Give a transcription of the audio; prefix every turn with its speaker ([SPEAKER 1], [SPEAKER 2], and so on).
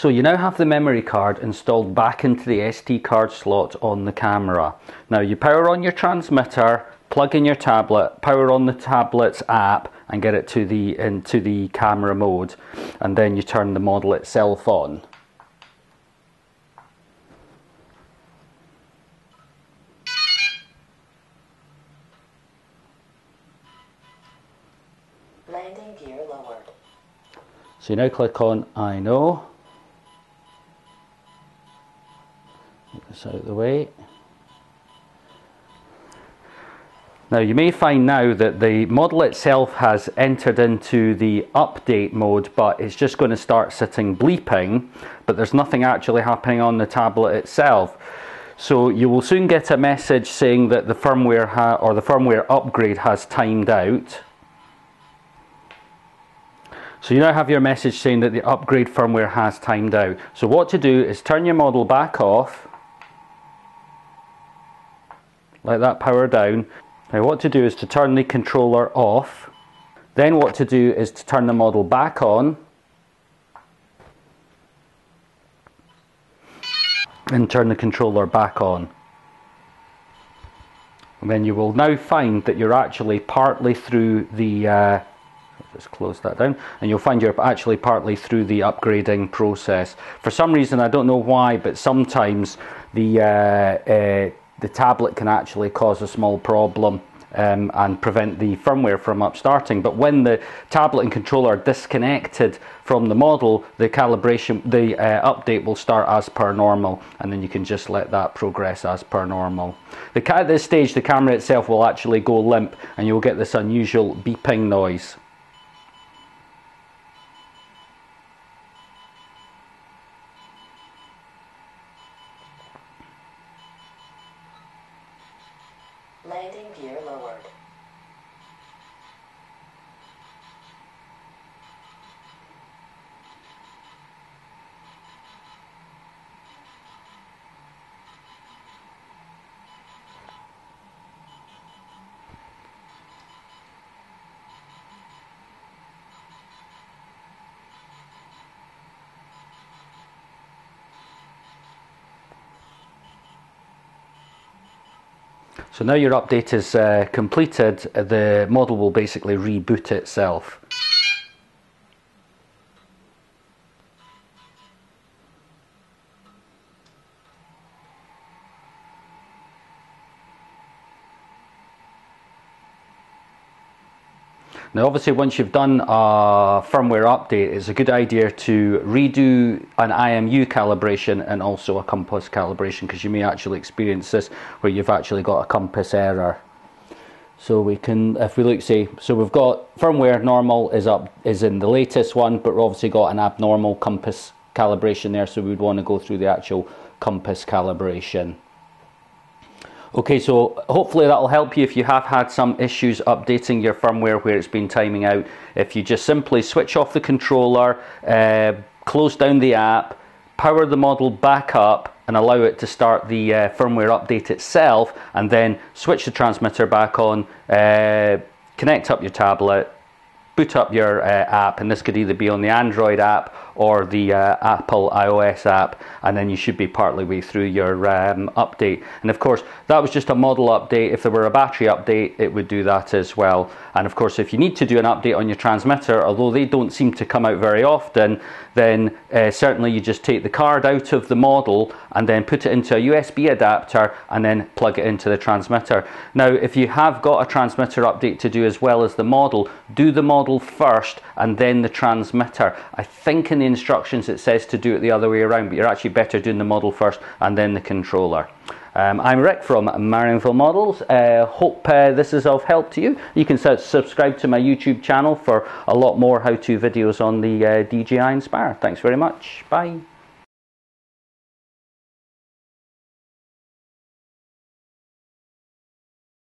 [SPEAKER 1] So you now have the memory card installed back into the SD card slot on the camera. Now you power on your transmitter, plug in your tablet, power on the tablet's app and get it to the into the camera mode and then you turn the model itself on.
[SPEAKER 2] Landing gear lowered.
[SPEAKER 1] So you now click on I know. This out of the way. Now you may find now that the model itself has entered into the update mode but it's just going to start sitting bleeping but there's nothing actually happening on the tablet itself. So you will soon get a message saying that the firmware or the firmware upgrade has timed out. So you now have your message saying that the upgrade firmware has timed out. So what to do is turn your model back off, let that power down. Now what to do is to turn the controller off. Then what to do is to turn the model back on. And turn the controller back on. And then you will now find that you're actually partly through the uh, just close that down and you'll find you're actually partly through the upgrading process for some reason I don't know why but sometimes the uh, uh, the tablet can actually cause a small problem um, and prevent the firmware from upstarting. But when the tablet and controller are disconnected from the model, the calibration, the uh, update will start as per normal, and then you can just let that progress as per normal. The, at this stage, the camera itself will actually go limp, and you'll get this unusual beeping noise.
[SPEAKER 2] Landing gear lowered.
[SPEAKER 1] So now your update is uh, completed, the model will basically reboot itself. Now obviously once you've done a firmware update it's a good idea to redo an IMU calibration and also a compass calibration because you may actually experience this where you've actually got a compass error. So we can, if we look, say, so we've got firmware normal is up, is in the latest one, but we've obviously got an abnormal compass calibration there, so we'd want to go through the actual compass calibration. Okay, so hopefully that'll help you if you have had some issues updating your firmware where it's been timing out. If you just simply switch off the controller, uh, close down the app, power the model back up and allow it to start the uh, firmware update itself and then switch the transmitter back on, uh, connect up your tablet, boot up your uh, app and this could either be on the Android app or the uh, Apple iOS app and then you should be partly way through your um, update. And of course that was just a model update. If there were a battery update it would do that as well. And of course if you need to do an update on your transmitter although they don't seem to come out very often then uh, certainly you just take the card out of the model and then put it into a USB adapter and then plug it into the transmitter. Now if you have got a transmitter update to do as well as the model do the first and then the transmitter I think in the instructions it says to do it the other way around, but you're actually better doing the model first and then the controller. Um, I'm Rick from Marionville Models. Uh, hope uh, this is of help to you. You can subscribe to my YouTube channel for a lot more how-to videos on the uh, DJI Inspire. Thanks very much. Bye.